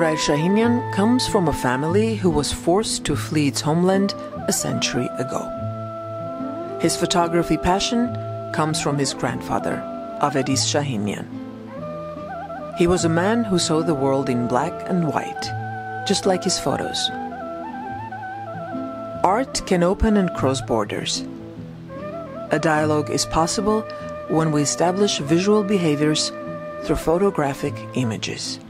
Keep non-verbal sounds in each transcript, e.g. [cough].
Noray Shahinian comes from a family who was forced to flee its homeland a century ago. His photography passion comes from his grandfather, Avedis Shahinian. He was a man who saw the world in black and white, just like his photos. Art can open and cross borders. A dialogue is possible when we establish visual behaviors through photographic images.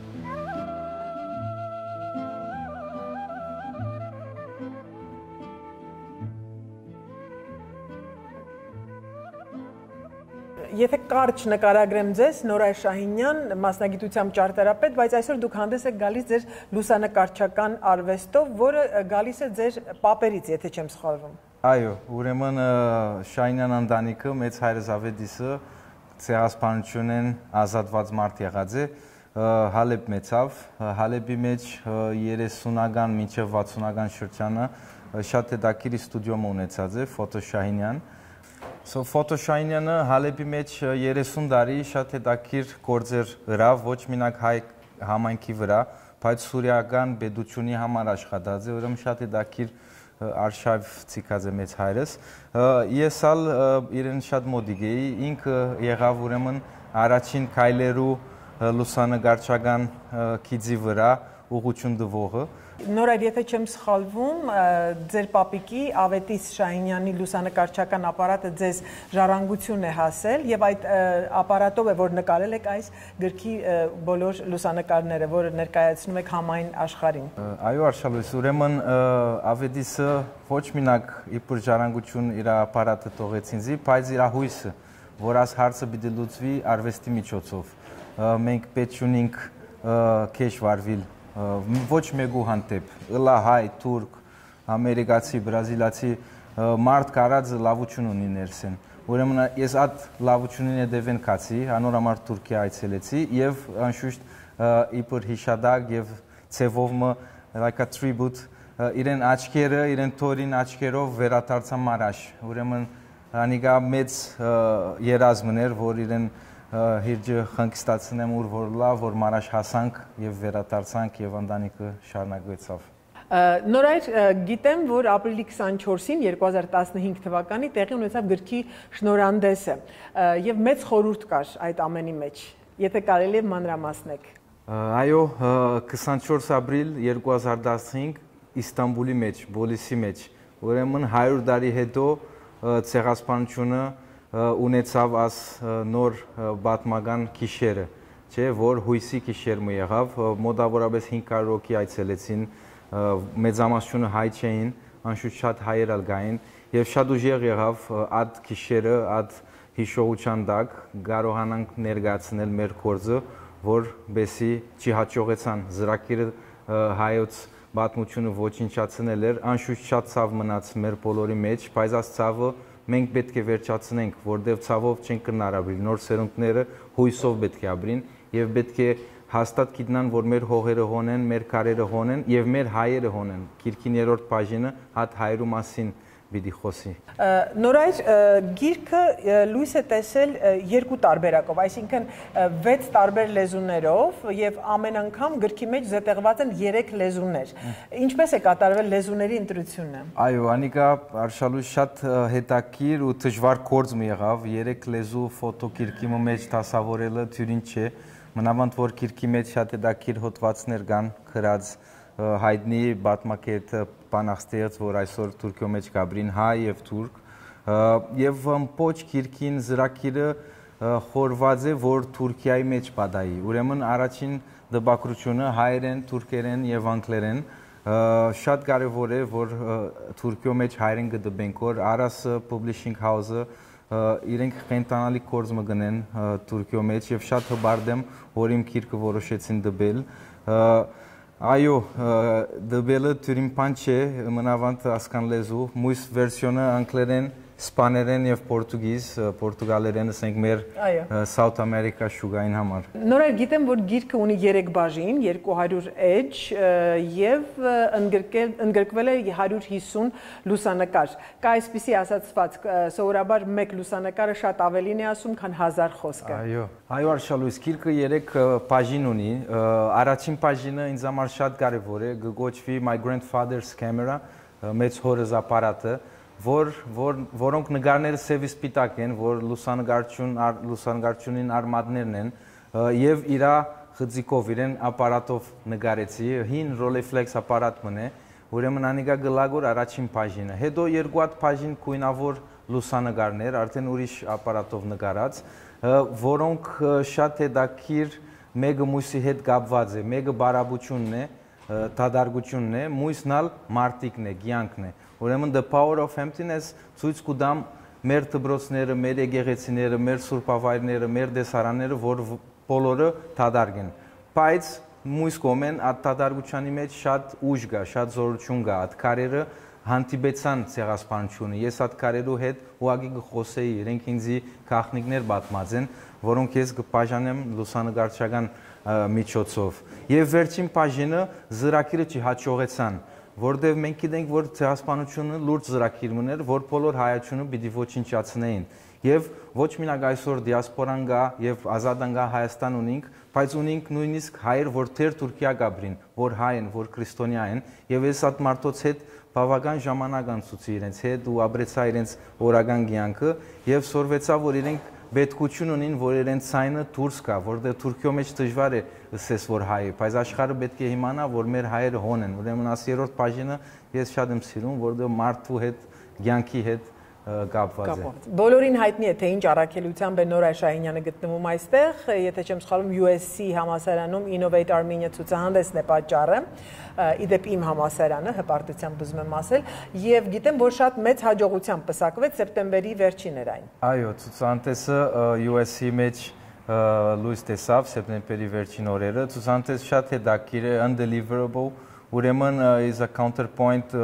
Եթե կարճ նկարագրեմ ձեզ, Նորայ Շահինյան, մասնագիտությամբ ճարտարապետ, բայց այսօր դուք հանդես եք գալիս ձեր լուսանկարչական արվեստով, որը գալիս է ձեր պապերից, եթե չեմ սխալվում։ Այո, ուրեմն Շահինյան ընտանիքը մեծ հայրս Ավետիսը ցեղասպանությունեն ազատված մարդ եղած է, Հալեբ մեծավ, Հալեբի մեջ 30-ական մինչև 60-ական շրջանը շատ հետաքրքիր ստուդիոմ ունեցած է Ֆոտո Շահինյան, So Photoshine-ը Հալեբի մեջ 30 տարի շատ հետաքրիր գործեր հրավ ոչ մենակ հայ համայնքի վրա, բայց սուրիական բեդությունի համար աշխատած է, ուրեմն շատ հետաքրիր արշավ ցիկած է մեծ հայրս։ Ես ալ իրեն շատ մոդիկ էի, ինքը եղավ ուրեմն առաջին քայլերու լուսանգարչական քիծի վրա ուղություն դվողը Նորայր, եթե չեմ սխալվում, ձեր պապիկի Ավետիս Շահինյանի լուսանկարչական ապարատը ձեզ ժառանգություն է հասել եւ այդ ապարատով է որ նկարել եք այս գրքի բոլոր լուսանկարները, որը ներկայացնում եք համայն աշխարհին։ Այո, արշալույս, ուրեմն Ավետիսը ոչ մենակ իբր ժառանգություն իր ապարատը տողեց ինձի, բայց իր հույսը, որ աս հարցը պիտի լուծվի արվեստի միջոցով։ Մենք պետք ունենք քեշ վարվիլ ոչ մեկու հանդեպ ըլա հայ, թուրք, ամերիկացի, բրազիլացի մարդ կարած լավություն ունի ներսեն։ Ուրեմն ես այդ լավությունին դեվեն կացի, անորամար Թուրքիա այցելեցի եւ անշուշտ իբր հիշադակ եւ ցևովը like a tribute իրեն աչքերը, իրեն թորին աչքերով վերադարձա մարաշ։ Ուրեմն անիկա մեծ երազմն էր, որ իրեն հիրջը խնկստացնեմ ուր որ լավ որ մարաշ հասանք եւ վերադարձանք եւ ընտանիքը շարունակվեցավ Նորայր գիտեմ, որ ապրիլի 24-ին 2015 թվականի տեղի ունեցավ գրքի շնորհանդեսը եւ մեծ խորհուրդ կար այդ ամենի մեջ։ Եթե կարելի է մանրամասնեք։ Այո, 24 ապրիլ 2015 Իստանբուլի մեջ, Բոլիսի մեջ, ուրեմն 100 տարի հետո ցեղասպանությունը ունեցավ աս նոր բատմական քիշերը, չէ, որ հույսի քիշերը եղավ, մոտավորապես 500 հոգի այցելեցին, մեծամասնությունը հայ չէին, անշուշտ շատ հայեր ալ գային եւ շատ ուժեղ եղավ այդ քիշերը, այդ հիշողության դակ կարողանանք ներկայացնել մեր կորձը, որ բեսի չի հաջողեցան զրակիրը հայոց պատմությունը ոչնչացնել էր, անշուշտ շատ ցավ մնաց մեր բոլորի մեջ, բայց այս ցավը մենք պետք է վերջացնենք, որտեղ ցավով չենք կնարաբրի։ Նոր սերունդները հույսով պետք է ապրին եւ պետք է հաստատ գիտնան, որ մեր հողերը հոնեն, մեր քարերը հոնեն եւ մեր հայերը հոնեն։ Քիրքի երրորդ բաժինը հատ հայրու մասին պիտի խոսի։ Նորայր գիրքը լույս է տեսել երկու տարբերակով, այսինքն 6 տարբեր լեզուներով եւ ամեն անգամ գրքի մեջ զետեղված են 3 լեզուներ։ Ինչպես է կատարվել լեզուների ընտրությունը։ Այո, Անիկա արշալույս շատ հետաքրիր ու դժվար կորձ մի եղավ 3 լեզու ֆոտոկիրքի մեջ դասավորելը թյուրին չէ։ Մնավանդ որ կիրքի մեջ շատ հետաքրիր հոդվածներ կան գրած հայտնի բատմակետ բանախստեղծ, որ այսօր Թուրքիո մեջ կաբրին հայ եւ թուրք, եւ ամբողջ քիրքին զրակիրը խորված է, որ Թուրքիայի մեջ պատայի։ Ուրեմն առաջին դպակրությունը հայերեն, թուրքերեն եւ անգլերեն շատ կարևոր է, որ Թուրքիո մեջ հայերեն գտբենք, որ Aras Publishing House-ը իրենք խենտանալի կորձ մը գնեն Թուրքիո մեջ եւ շատ հբարդեմ, որ իմ քիրքը որոշեցին դբել։ Այո, դբելը թյուրին պան չէ, մնավանդ ասկան լեզու, մույս վերսյոնը անգլերեն սպաներեն եւ պորտուգիզ, պորտուգալերենը ասենք մեր South America շուգային համար։ Նորեր գիտեմ, որ գիրքը ունի 3 բաժին, 200 էջ եւ ընդգրկել ընդգրկվել է 150 լուսանկար։ Կա այսպիսի ասացված, սովորաբար մեկ լուսանկարը շատ ավելին է ասում, քան 1000 խոսքը։ Այո։ Այո, Արշալույս, գիրքը 3 բաժին ունի։ Առաջին բաժինը ինձ համար շատ կարեւոր է, գոչվի My Grandfather's Camera, մեծ հորս ապարատը որ որ որոնք նկարները սևի սպիտակ են, որ լուսանգարչուն լուսանգարչունին արմատներն են եւ իրա խձիկով իրեն ապարատով նկարեցի, հին Rolleiflex ապարատ մնե, ուրեմն անիկա գլագոր առաջին բաժինը։ Հետո երկու հատ բաժին քույնավոր լուսանգարներ, արդեն ուրիշ ապարատով նկարած, որոնք շատ հետաքրիր մեկը մույսի հետ կապված է, մեկը բարաբությունն է, դադարգությունն է, մույսնալ մարտիկն է, գյանքն է։ Ուրեմն the power of emptiness ցույց կուտամ մեր դբրոցները, մեր եկեղեցիները, մեր սուրբավայրները, մեր դեսարանները, որ բոլորը դադարգեն։ Բայց մույս կոմեն այդ դադարգությանի մեջ շատ ուժ կա, շատ զորություն կա, այդ կարերը հանդիպեցան ցեղասպանությունը։ Ես այդ կարերու հետ ուղագի կխոսեի, իրենք ինձի քաղաքնիկներ պատմած են, որոնք ես կբաժանեմ լուսանկարչական միջոցով։ Եվ վերջին բաժինը զրակիրը չհաջողեցան որտեղ մենք գիտենք, որ ցեղասպանությունը լուրջ ծրագիր ուներ, որ բոլոր հայությունը պիտի ոչնչացնեին։ Եվ ոչ մենակ այսօր դիասպորան գա եւ ազատան գա Հայաստան ունենք, բայց ունենք նույնիսկ հայեր, որ թեր Թուրքիա գաբրին, որ հայ են, որ քրիստոնյա են, եւ ես այդ մարդոց հետ բավական ժամանակ անցուցի իրենց հետ ու ապրեցա իրենց օրական կյանքը եւ սորվեցա, որ իրենք պետքություն ունին, որ իրենց ցայնը դուրս գա, որտեղ Թուրքիո մեջ դժվար է ասես որ հայ է, բայց աշխարհը պետք է իմանա, որ մեր հայերը հոն են։ Ուրեմն աս երրորդ բաժինը ես շատ եմ սիրում, որտեղ մարդու հետ, ցանկի հետ կապված է։ Բոլորին հայտնի է թե ինչ առաքելությամբ է Նորա Շահինյանը գտնվում այստեղ, եթե չեմ սխալվում USC համասարանում Innovate Armenia ցուցահանդեսն է պատճառը, իդեպ իմ համասարանը հպարտությամբ ուզում եմ ասել, եւ գիտեմ, որ շատ մեծ հաջողությամբ պսակվեց սեպտեմբերի վերջին էր այն։ Այո, ցուցահանդեսը USC-ի մեջ լույս տեսավ սեպտեմբերի վերջին օրերը։ Ցուցահանդես շատ հետաքրքիր է, undeliverable, ուրեմն is a counterpoint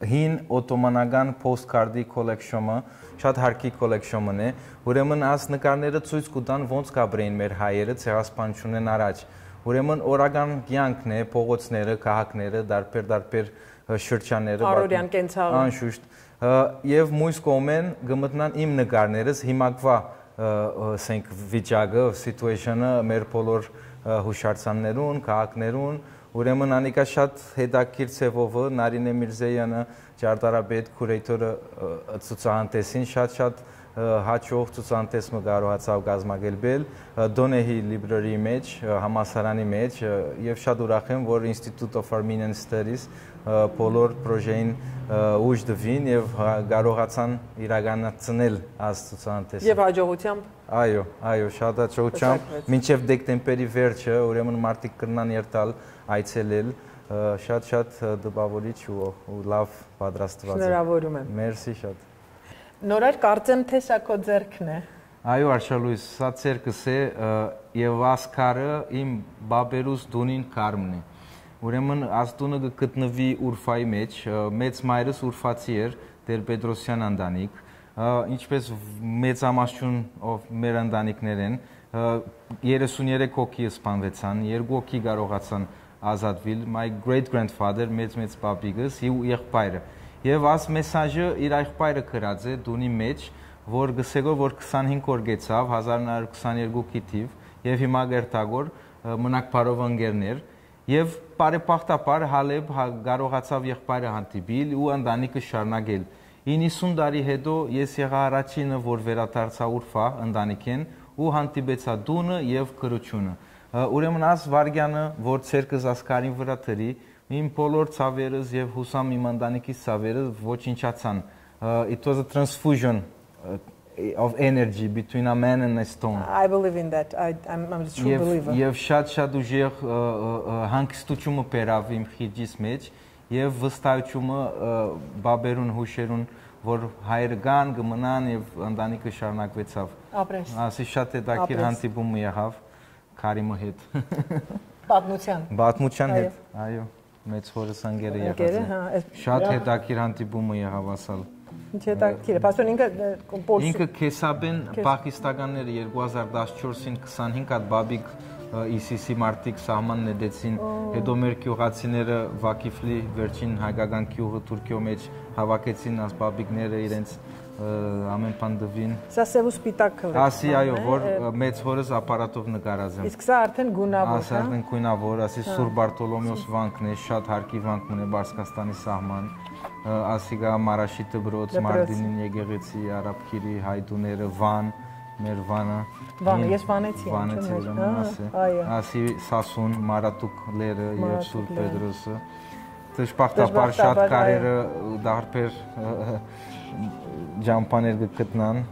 հին օտոմանական postcard-ի collection-ը, շատ հարկի collection-ն է, ուրեմն աս նկարները ցույց կտան ոնց կաբրեին մեր հայերը ցեղասպանությունն առաջ։ Ուրեմն օրական կյանքն է, փողոցները, քաղաքները, դարբեր-դարբեր շրջանները, Արորյան կենցաղը։ Անշուշտ։ Եվ մույս կողմեն գմտնան իմ նկարներս հիմակվա ասենք վիճակը, situation-ը մեր բոլոր հուշարձաններուն, քաղաքներուն, Ուրեմն անիկա շատ հետաքրքիր ցևով Նարինե Միրզեյանը ճարտարապետ քուրեյտորը ցուցահանդեսին շատ-շատ հաճող ցուցանտեսը կարողացավ կազմակերպել Donnehy Library մեջ, համասարանի մեջ եւ շատ ուրախ եմ, որ Institute of Armenian Studies բոլոր պրոժեին ուժ դվին եւ կարողացան իրականացնել այս ցուցանտեսը։ Եվ հաջողությամբ Այո, այո, շատ հաջողությամբ մինչև դեկտեմբերի վերջը, ուրեմն մարտիկ կրնան երթալ այցելել շատ-շատ դպավորիչ ու լավ պատրաստված է։ Շնորհավորում եմ։ Մերսի շատ։ Նորար կարծեմ թե սա քո ձեռքն է։ Այո, Արշալույս, սա ցերկս է եւ ասկարը իմ բաբերուս դունին կարմն է։ Ուրեմն աստունը կգտնվի Ուրֆայի մեջ, մեծ մայրս Ուրֆացի էր, Տեր Պետրոսյան ընտանիք, ինչպես մեծամասնություն ով մեր ընտանիքներ են, 33 հոգի սպանվեցան, երկու հոգի կարողացան ազատվել, my great grandfather, մեծ մեծ պապիկս, ու եղբայրը։ Եվ աս մեսաժը իր եղբայրը գրած է դունի մեջ, որ գսեգոր որ 25 օր գեցավ 1922-ի թիվ եւ հիմա գերտագոր մնակ բարով ընկերներ եւ բարեփոխտապար Հալեբ հա, կարողացավ եղբայրը հանդիպիլ ու ընտանիքը շարունակել 90 տարի հետո ես եղա առաջինը, որ վերադարձա Ուրֆա ընտանիքեն ու հանդիպեցա դունը եւ քրությունը։ Ուրեմն աս Վարգյանը, որ ցերկս ասկարին վրա թրի, իմ բոլոր ցավերս եւ հուսամ իմ ընտանիքից ցավերը ոչնչացան։ It was a transfusion of energy between a man and a stone. I believe in that. I I'm, I'm a true եւ, believer. Եվ շատ-շատ ուժեղ հանգստությունը բերավ իմ խիճից մեջ եւ վստահությունը բաբերուն հուշերուն որ հայերը կան, կմնան եւ ընտանիքը շարունակվեցավ։ Ապրես։ Ասի շատ հետաքրիր հանդիպում եղավ Քարիմը հետ։ Պատմության։ Բաթմության հետ, այո, մեծ հորս անգերը եղած։ է։ հա, Շատ հետաքրիր հանդիպումը եղավ ասալ։ Ինչ հետաքրքիր է։ Պաստոն ինքը պոլս Ինքը Քեսաբեն պակիստանյանները 2014-ին 25 հատ բաբիկ ISIS-ի մարտիկ սահման նետեցին, հետո մեր գյուղացիները Վակիֆլի վերջին հայկական գյուղը Թուրքիո մեջ հավաքեցին ասբաբիկները իրենց ամեն բան դվին։ Սա սև ու սպիտակ քվր։ Ասի այո, որ մեծ հորս ապարատով նկարած եմ։ Իսկ սա արդեն գունավոր է։ Ասա արդեն գունավոր, ասի Սուր Բարտոլոմեոս վանքն է, շատ հարկի վանքն է Բարսկաստանի սահման։ Ասիգա Մարաշի դբրոց, Մարտինին եկեղեցի, Արաբքիրի հայդուները, Վան, մեր Վանը։ Վանը, ես վանեցի։ Վանեցի ուրեմն ասի։ Ասի Սասուն, Մարատուկ լերը եւ Սուր Պետրոսը։ Դժբախտաբար շատ կարերը դարբեր ջամփաներ կգտնան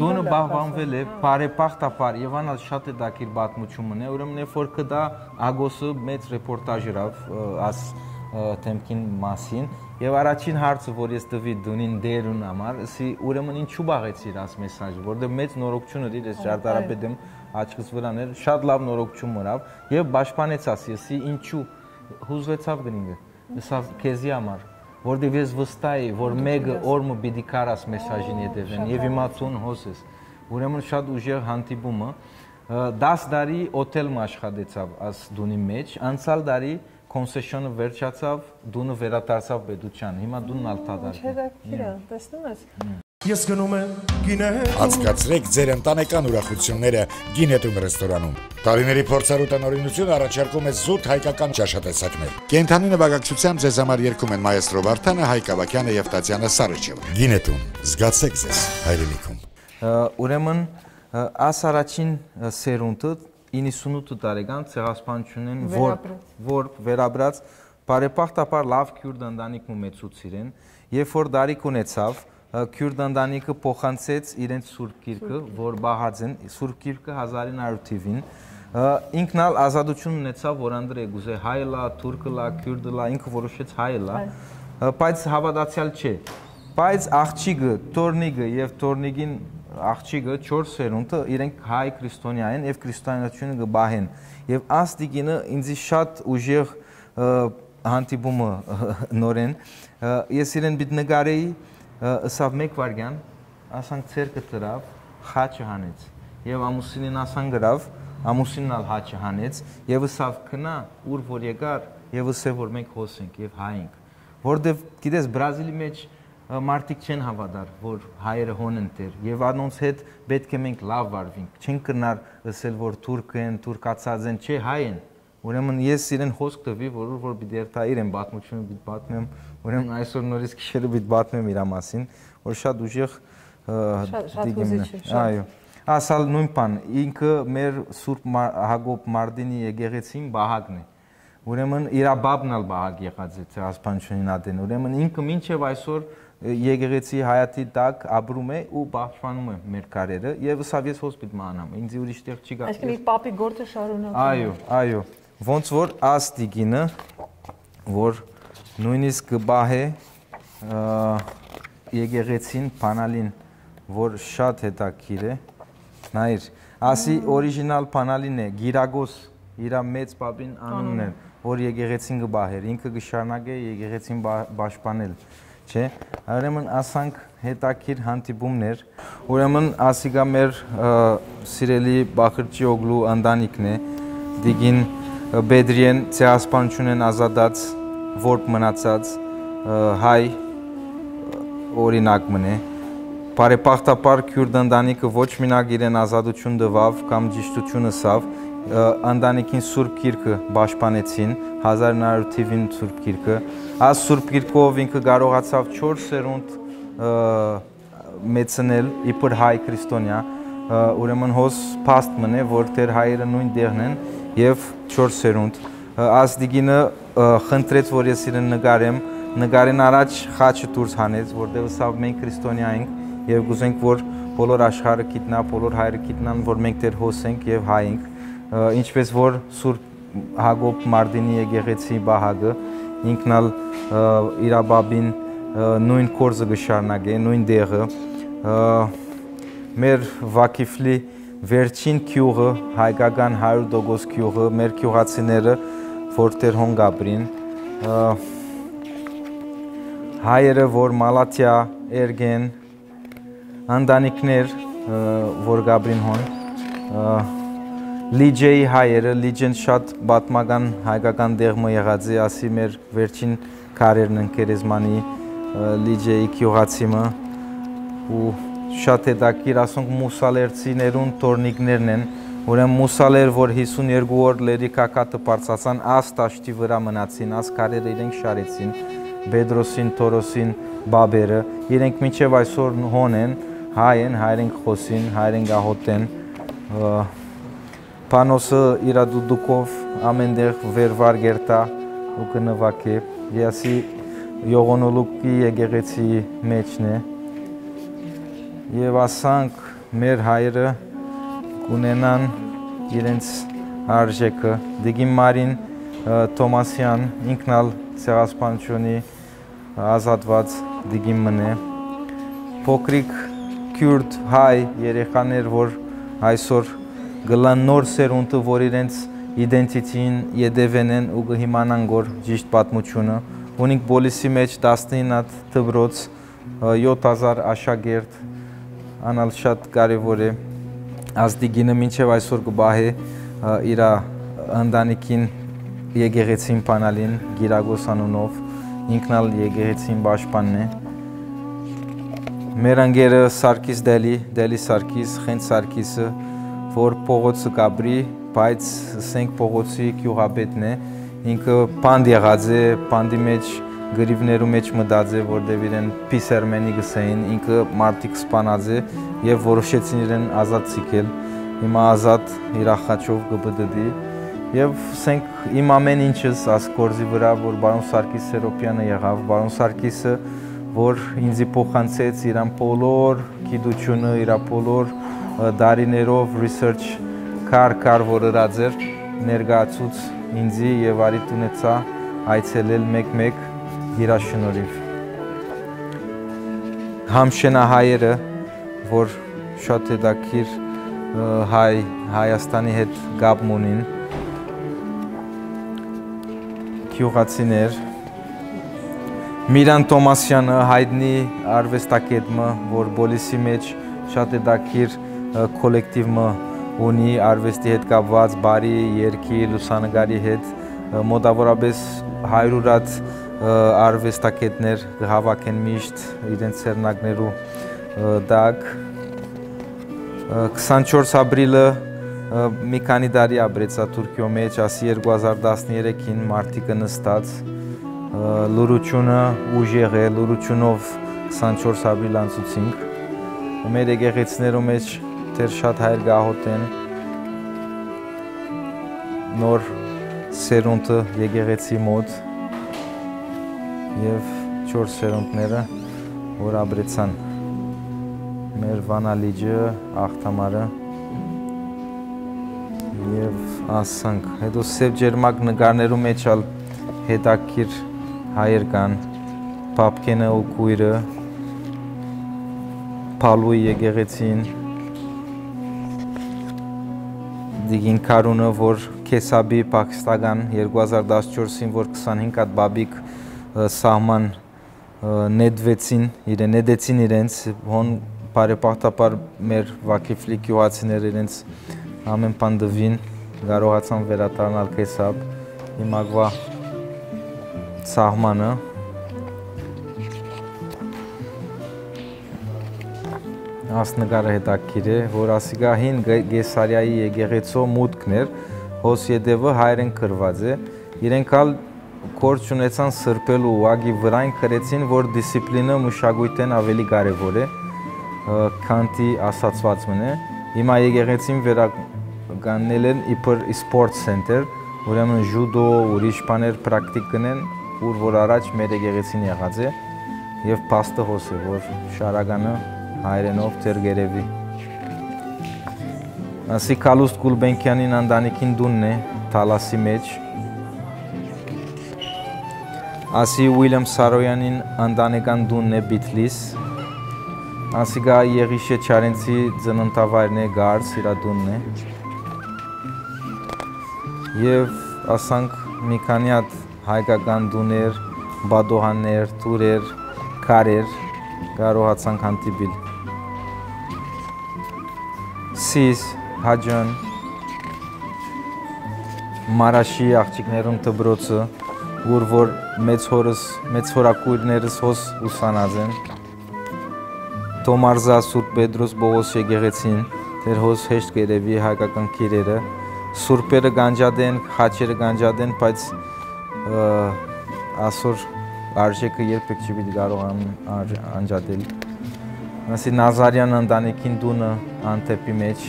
Դոնը բաղբանվել է բարեպախտապար եւ անալ շատ է դակիր պատմությունն է ուրեմն երբ որ կդա ագոսը մեծ ռեպորտաժ երավ աս թեմքին մասին Եվ առաջին հարցը, որ ես տվի դունին դերուն համար, ասի ուրեմն ինչու բաղեցիր աս մեսաժը, որտեղ մեծ նորոգություն էր ես ճարտարապետեմ աչքս վրաներ, շատ լավ նորոգություն մրավ եւ պաշտպանեց ասի, ասի ինչու հուզվեցավ գնինգը։ Սա քեզի համար, որտեղ ես վստահ եմ, որ մեկը օրը պիտի կարաս մեսաժին հետևեն եւ իմացուն հոսես։ Ուրեմն շատ ուժեղ հանդիպումը 10 տարի օտել աշխատեցավ աս դունի մեջ, անցալ տարի կոնսեսիոնը վերջացավ, դունը վերադարձավ պետության։ Հիմա դունն ալտադար։ Չհետաքրքիր է, տեսնում ես։ Ես գնում եմ գինետ։ Անցկացրեք ձեր ընտանեկան ուրախությունները Գինետում ռեստորանում։ Տարիների փորձառու տնօրինությունը առաջարկում է զուտ հայկական ճաշատեսակներ։ Կենթանի նվագակցությամբ ձեզ համար երգում են մայեստրո Վարդանը, Հայկ Ավակյանը եւ Տատյանա Սարычևը։ Գինետում զգացեք ձեզ հայրենիքում։ Ուրեմն աս առաջին սերունդը 98 տարեկան ցեղասպանությունն որ որ վերաբրած բարեփոխտապար լավ քյուրդ ընտանիք ու մեծուց իրեն երբ որ դարիք ունեցավ քյուրդ ընտանիքը փոխանցեց իրենց սուրբ գիրքը որ բահած են սուրբ գիրքը 1900 թիվին ինքնալ ազատություն ունեցավ որ անդրե գուզե հայլա թուրքլա քյուրդլա ինքը որոշեց հայլա բայց հավատացյալ չէ բայց աղջիկը տորնիգը եւ տորնիգին աղջիկը 4 սերունդը իրենք հայ քրիստոնյա են եւ քրիստոնեությունը գբահեն եւ աստիկինը ինձ շատ ուժեղ հանդիպումը նորեն ես իրեն բիտ նկարեի ըսավ մեկ վարյան ասանք ցերկը տրավ խաչը հանեց եւ ամուսինին ասան գրավ ամուսինն ալ հաչը հանեց եւ ըսավ քնա ուր որ եկար եւ ըսե որ մենք հոսենք եւ հայենք որտեվ գիտես բրազիլի մեջ մարդիկ չեն հավատար, որ հայերը հոն են տեր եւ անոնց հետ պետք է մենք լավ վարվենք։ Չեն կնար ասել, որ թուրք են, թուրքացած են, չէ, հայ են։ Ուրեմն ես իրեն խոսք տվի, որ որ պիտի երթա իրեն պատմությունը պիտի պատմեմ, ուրեմն այսօր նորից քիշերը պիտի պատմեմ իր մասին, որ շատ ուժեղ դիգիմն է։ Այո։ Ասալ նույն բան, ինքը մեր Սուրբ Հակոբ Մարտինի եկեղեցին բահագն է։ Ուրեմն իր բաբն ալ բահագ եղած է ցեղասպանությունին ադեն։ Ուրեմն ինքը մինչև այսօր եկեղեցի հայատի տակ ապրում է ու պահպանում է մեր կարերը եւ ըսավ ես հոսպիտ մանամ ինձ ուրիշ տեղ չի գա այսինքն իր papi գործը շարունակում այո այո ոնց որ աստիգինը որ նույնիսկ կբահե եկեղեցին բանալին որ շատ հետաքրիր է նայր ասի օրիգինալ բանալին է գիրագոս իրա մեծ papi-ն անունն է որ եկեղեցին կբահեր ինքը կշարունակե եկեղեցին պաշտպանել չէ ուրեմն ասանք հետաքրիր հանդիպումներ ուրեմն ասիգա մեր սիրելի Բախրճի օգլու ընտանիքն է դիգին Բեդրիեն ցեասպանչունեն ազատած որբ մնացած հայ օրինակ մնե բարեպախտապար քյուրդ ընտանիքը ոչ մինակ իրեն ազատություն տվավ կամ ճիշտությունը սավ ընտանիքին Սուրբ Գիրքը պաշտպանեցին 1900 թիվին Սուրբ Գիրքը այս Սուրբ Գիրքով ինքը կարողացավ 4 սերունդ մեծնել իբր հայ քրիստոնյա ուրեմն հոս փաստ մնե որ դեր հայերը նույն դեղն են եւ 4 սերունդ ասդիգինը խնդրեց որ ես իրեն նկարեմ նկարեն առաջ խաչը դուրս հանեց որտեղ սա մենք քրիստոնյա ենք եւ գուզենք որ բոլոր աշխարհը գիտնա բոլոր հայերը գիտնան որ մենք դեր հոս ենք եւ հայ ենք ինչպես որ Սուրբ Հակոբ Մարտինի եկեղեցի բահագը ինքնալ իր բաբին նույն կորզը կշարունակե, նույն դեղը։ Մեր Վակիֆլի վերջին քյուղը, հայկական 100% քյուղը, մեր քյուղացիները որտեր հոն գաբրին հայերը, որ Մալաթիա, Էրգեն, անդանիկներ, որ գաբրին հոն Լիջեի հայերը, Լիջեն շատ բատմական հայկական դեղմը եղած է, ասի մեր վերջին կարերն ընկերեզմանի Լիջեի քյուղացիմը ու շատ հետաքրիր ասոնք մուսալերցիներուն տորնիկներն են, ուրեմն մուսալեր, որ 52 օր լերի կակատը բարձացան, աս տաշտի վրա մնացին, աս կարերը իրենք շարեցին, Բեդրոսին, Թորոսին, Բաբերը, իրենք մինչև այսօր հոն են, հայ են, հայրենք խոսին, հայրենք ահոտեն, Պանոսը իրա դուդուկով ամենտեղ վերվար գերտա ու կնվակե Եսի յողոնոլուկի եկեղեցի մեջն է եւ ասանք մեր հայրը կունենան իրենց արժեքը Դիգին Մարին Թոմասյան ինքնալ ցեղասպանությունի ազատված դիգին մնե փոքրիկ քյուրդ հայ երեխաներ որ այսօր գլան նոր սերունդը, որ իրենց իդենտիտին յետևեն ու կհիմանան գոր ճիշտ պատմությունը։ Ունենք բոլիսի մեջ 19 հատ դբրոց 7000 աշակերտ անալ շատ կարևոր է ազդիգինը մինչև այսօր կբահե իր ընտանիքին եկեղեցին բանալին Գիրագոս անունով ինքնալ եկեղեցին պաշտպանն է մեր անգերը Սարգիս Դելի, Դելի Սարգիս, Խենթ Սարգիսը որ փողոցը կաբրի, բայց ասենք փողոցի գյուղապետն է, ինքը բանդ եղած է, բանդի մեջ գրիվներու մեջ մտած է, որտեղ իրեն պիսերմենի գսեին, ինքը մարտիկ սպանած է եւ որոշեցին իրեն ազատ ցիկել։ Հիմա ազատ իր ախաչով կբդդի եւ ասենք իմ ամեն ինչս ասկորզի վրա, որ բարոն Սարգիս Սերոպյանը եղավ, բարոն Սարգիսը որ ինձի փոխանցեց իրան բոլոր գիտությունը, իր բոլոր դարիներով research կար-կար որ ըրած էր ներկայացուց ինձի եւ արիտ ունեցա այցելել մեկ-մեկ հիրաշնորհիվ համշենահայերը որ շատ հետաքրիր հայ Հայաստանի հետ գապ ունին քյուղացիներ Միրան Տոմասյանը հայտնի արվեստակետմը, որ բոլիսի մեջ շատ հետաքրիր կոլեկտիվը ունի արվեստի հետ կապված բարի երկի լուսանգարի հետ մոտավորապես 100-ած արվեստակետներ հավաքեն միշտ իրենց ցերնակներու դակ 24 ապրիլը մի քանի տարի ապրեցա Թուրքիո մեջ, ասի 2013-ին մարտիկը նստած լուրությունը ուժեղ է, լուրությունով 24 ապրիլ անցուցինք։ Մեր եկեղեցիներու մեջ դեր շատ հայր գահոտեն նոր սերունդը եկեղեցի մոտ եւ 4 սերունդները որ աբրեցան մեր վանալիջը ախտամարը եւ ասանք հետո սև ջերմակ նկարներու մեջ ալ հետաքրիր հայեր կան պապկենը ու քույրը Փալուի եկեղեցին Դիգին Քարունը, որ Քեսաբի Պակիստան 2014-ին, որ 25 հատ բաբիկ սահման նետվեցին, իրեն նետեցին իրենց, հոն բարեպարտապար մեր Վակիֆլի գյուղացիները իրենց ամեն բան դվին, կարողացան վերադառնալ Քեսաբ, հիմա սահմանը ասնգարը հետաքրիր է, որ ասիգա հին Գեսարիայի եկեղեցու մուտքն էր, հոս յետևը հայերեն կրված է, իրենք ալ կորչ ունեցան սրբելու ուագի վրայն կրեցին, որ դիսիպլինը մշակույթեն ավելի կարևոր է, քանտի ասացված մնե։ Հիմա եկեղեցին վերականնել են իբր sport center, ուրեմն ժուդո, ուրիշ բաներ պրակտիկ կնեն, ուր որ առաջ մեր եկեղեցին եղած է եւ փաստը հոս է, որ շարականը հայրենով ձեր գերեվի։ Ասի Կալուստ Գուլբենկյանին անդանիքին դունն է Թալասի մեջ։ ասի Ուիլյամ Սարոյանին ընտանեկան դունն է Բիթլիս։ Ասի գա Եղիշե Չարենցի ծննդավայրն է Գարս, իր դունն է։ Եվ ասանք մի քանի հատ հայկական դուներ, բադոհաններ, տուրեր, քարեր կարողացանք հանդիպել։ Սիս, Հաջան, Մարաշի աղջիկներուն դբրոցը, որ որ մեծ հորս, մեծ հորակույրներս հոս ուսանած են։ Թոմարզա Սուրբ Պետրոս Բողոս եկեղեցին, դեր հոս հեշտ գերեվի հայկական քիրերը, սուրբերը գանջադեն, խաչերը գանջադեն, բայց ասոր արժեքը երբեք չի կարողան անջատել։ Ասի Նազարյան ընտանիքին դունը Անտեպի մեջ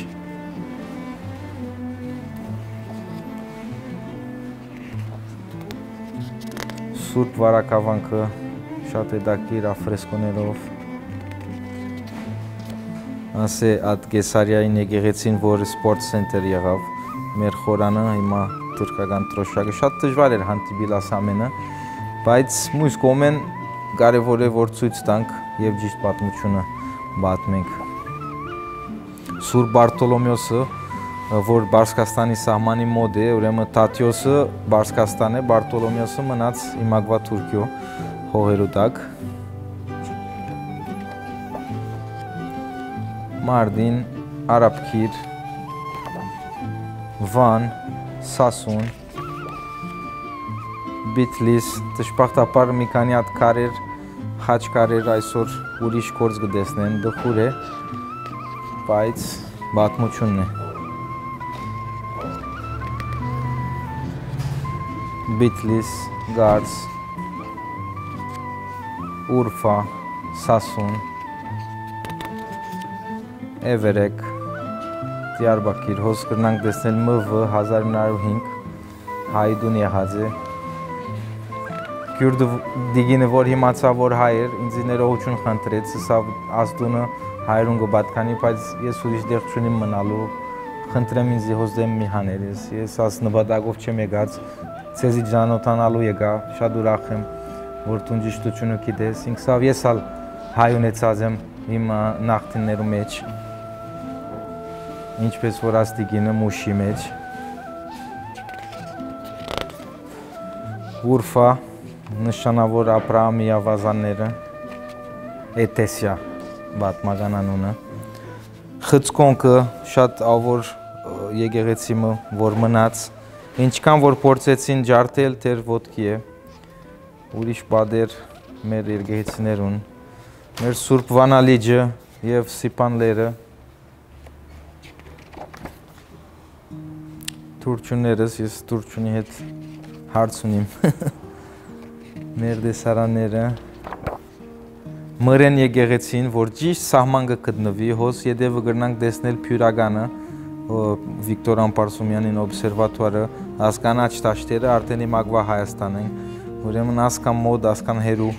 Սուրբ Վարակավանքը շատ հետաքրիր աֆրեսկոներով ասե այդ Գեսարիային եկեղեցին, որ սպորտ սենտեր եղավ, մեր խորանը հիմա թուրքական տրոշակը շատ դժվար էր հանդիպիլ աս ամենը, բայց մյուս կողմեն կարևոր է որ ցույց տանք եւ ճիշտ պատմությունը պատմենք։ Սուրբ Բարտոլոմեոսը որ Բարսկաստանի սահմանի մոտ է, ուրեմն Տատիոսը Բարսկաստան է, Բարտոլոմեոսը մնաց Իմագվա Թուրքիո հողերու տակ։ Մարդին, Արաբքիր, Վան, Սասուն, Բիթլիս, դժբախտաբար մի քանի հատ քարեր, խաչ քարեր այսօր ուրիշ կորձ կդեսնեն, դխուր է, բայց բաթմությունն է։ Bitlis, Gars, Urfa, Sasun, Everek, Diyarbakir, հոս կրնանք դեսնել ՄՎ 1905 հայդուն եղած է Քյուրդը դիգինը որ հիմացա որ հայ էր ինձ ներողություն խնդրեց սա աստունը հայրուն գոբատկանի բայց ես ուրիշ դեղ չունիմ մնալու խնդրեմ ինձ հոզդեմ մի հաներես ես աս նվադագով չեմ եկած ցեզի ճանոթանալու եկա, շատ ուրախ եմ, որ դու ճիշտությունը գիտես։ Ինքսավ ես ալ հայ ունեցած եմ իմ նախտիններու մեջ։ Ինչպես որ աստիգինը մուշի մեջ։ Ուրֆա նշանավոր Աբրահամի ավազանները Էտեսիա բատմական անունը։ Խծկոնքը շատ ավոր եկեղեցիմը որ մնաց, ինչքան որ փորձեցին ջարդել թեր ոդկի է։ Ուրիշ բադեր մեր եկեղեցիներուն, մեր Սուրբ Վանալիջը եւ Սիպանլերը Թուրքուներս, ես Թուրքունի հետ հարց ունիմ։ [laughs] Մեր դեսարանները մրեն եկեղեցին, որ ճիշտ սահման կգտնվի, հոս յետևը գրնանք տեսնել Փյուրագանը, Վիկտոր Ամպարսումյանին օբսերվատորը հասկանաչ տաշտերը արդեն իմագվա Հայաստան են, ուրեմն ասկան մոդ, ասկան հերու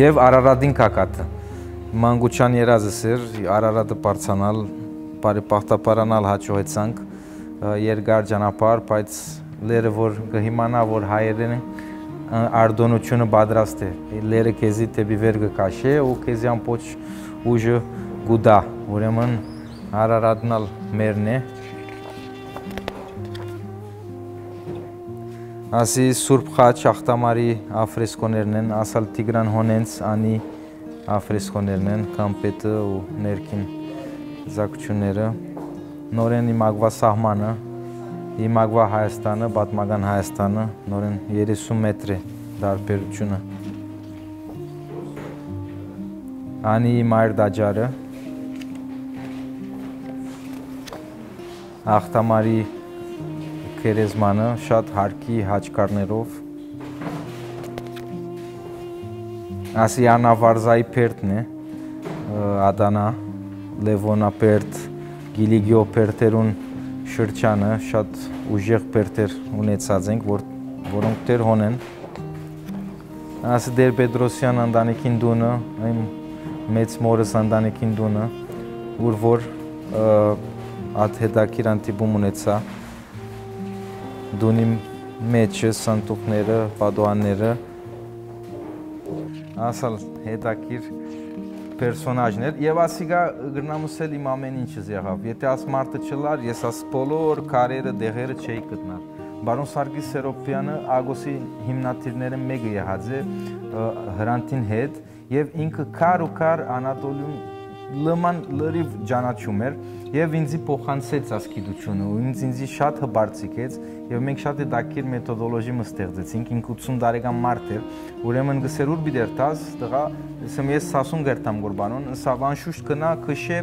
եւ Արարատին կակատը։ Մանգուչան երազս էր Արարատը բարձանալ, բարեպախտապարանալ հաջողեցանք երկար ճանապարհ, բայց լերը որ կհիմանա որ հայերեն արդոնությունը պատրաստ է։ Լերը քեզի տեպի վեր կկաշե ու քեզի ամբողջ ուժը գուդա։ Ուրեմն Հարարատնալ մերն է։ Ասի Սուրբ Խաչ ախտամարի աֆրեսկոներն են, ասալ Տիգրան Հոնենց անի աֆրեսկոներն են, կամպետը ու ներքին զակությունները, նորեն իմագվա սահմանը, իմագվա Հայաստանը, պատմական Հայաստանը, նորեն 30 մետր է դարբերությունը։ Անի մայր դաջարը, ախտամարի քերեզմանը շատ հարկի հաճկարներով ասի անավարզայի պերտն է Ադանա Լևոնա պերտ Գիլիգիո պերտերուն շրջանը շատ ուժեղ պերտեր ունեցած ենք որ որոնք դեր հոնեն ասի դեր Պետրոսյան ընտանիքին դունը այն մեծ մորս ընտանիքին դունը որ որ այդ հետաքրիր անտիպում ունեցա դունի մեջը, սանտուկները, պատուանները ասալ հետաքրիր պերսոնաժներ եւ ասիգա գրնամուսել իմ ամեն ինչս եղավ։ Եթե աս մարդը չլար, ես աս բոլոր կարերը, դեղերը չէի գտնել։ Բարոն Սարգիս Սերոպյանը Ագոսի հիմնադիրները մեկը եղած է Հրանտին հետ եւ ինքը քար ու քար Անատոլիում լման լրիվ ճանաչում էր եւ ինձի փոխանցեց ասկիդությունը ու ինձ ինձի շատ հբարցիկեց եւ մենք շատ դակիր մեթոդոլոգի մը ստեղծեցինք 580 տարեկան մարդ էր ուրեմն գսեր ուր բիդեր տաս տղա ասեմ ես սասուն գերտամ գորբանոն սավանշուշտ կնա քշե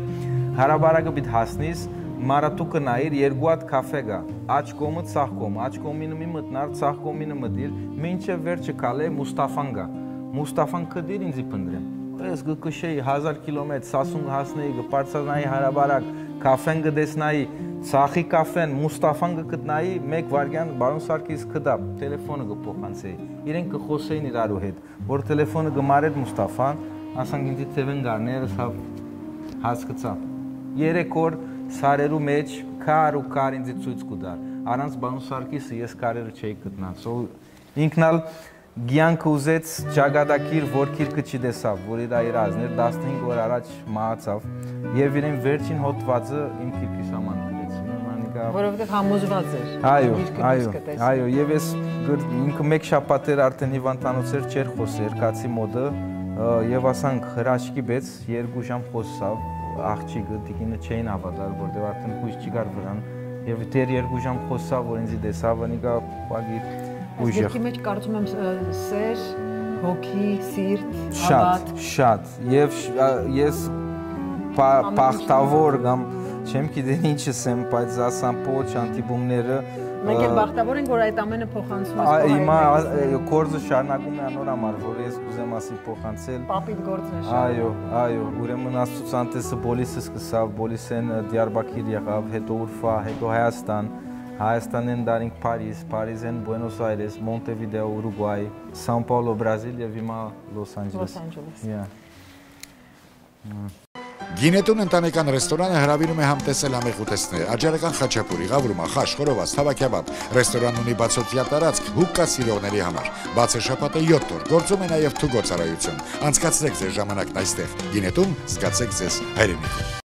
հարաբարակը բիդ հասնիս մարատու կնայիր երկու հատ կաֆե գա աչ կոմը ցախ կոմ աչ կոմինը մի մտնար ցախ կոմինը մտիր մինչև վերջը կալե մուստաֆան գա մուստաֆան կդիր ինձի փնդրեմ ես գկշեի 1000 կիլոմետր սասուն հասնեի գպարծանայի հարաբարակ կաֆեն գտեսնայի ցախի կաֆեն մուստաֆան գտնայի 1 վարյան բարոն Սարգիս կդա տելեֆոնը կփոխանցեի իրենք կխոսեին իրարու հետ որ տելեֆոնը գմարեր մուստաֆան ասանք ինձ թևեն գարներ հա հասկացա 3 օր սարերու մեջ քար ու քար ինձ ցույց կուտար առանց բարոն Սարգիսը ես կարերը չէի գտնա so ինքնալ Գյանքը ուզեց ճագադակիր որքիրքը չտեսավ, որ իր այրազներ 15 օր առաջ մահացավ եւ իրեն վերջին հոդվածը իմ քիրքիս համար գրեց։ Մանիկա որովհետեւ համոզված էր։ Այո, այո, այո, եւ ես ինքը մեկ շաբաթեր արդեն հիվանդանոց էր չեր խոսեր կացի մոդը եւ ասանք հրաշքի բեց երկու ժամ խոսավ աղջիկը դիկինը չէին հավատալ որտեղ արդեն հույս չկար վրան եւ դեռ երկու ժամ խոսավ որ ինձ դեսավ անիկա պագի ուժեղ։ Երկի մեջ կարծում եմ սեր, հոգի, սիրտ, հավատ։ Շատ, շատ։ Եվ ես բախտավոր կամ չեմ գիտեն ինչ ասեմ, բայց ասամ փոչ անտիբումները Մենք էլ բախտավոր ենք, որ այդ ամենը փոխանցվում է։ Հիմա կորձը շարունակում է անոր համար, որ ես կուզեմ ասի փոխանցել։ Պապիտ գործն է շարունակում։ Այո, այո, ուրեմն աստծուցանտեսը բոլիսը սկսավ, բոլիսեն Դիարբաքիր եղավ, հետո Ուրֆա, հետո Հայաստան, Հայաստանեն դարինք Փարիզ, Փարիզեն Բուենոս Այրես, Մոնտեվիդեո Ուրուգվայ, Սան Պաուլո Բրազիլ եւ հիմա Լոս Անջելես։ Լոս Անջելես։ Yeah։ Գինետուն ընտանեկան ռեստորանը հրավիրում է համտեսել համեղ ուտեստներ, աջարական խաչապուրի, ղավրումա, խաշ, խորոված, թավակյաբաբ։ Ռեստորանն ունի բացօթյա տարածք հուկկա սիրողների համար։ Բաց է շաբաթը 7 օր։ Գործում է նաև թուգո ծառայություն։ Անցկացրեք ձեր ժամանակն այստեղ։ Գինետում զգացեք ձեզ հայրենիքում։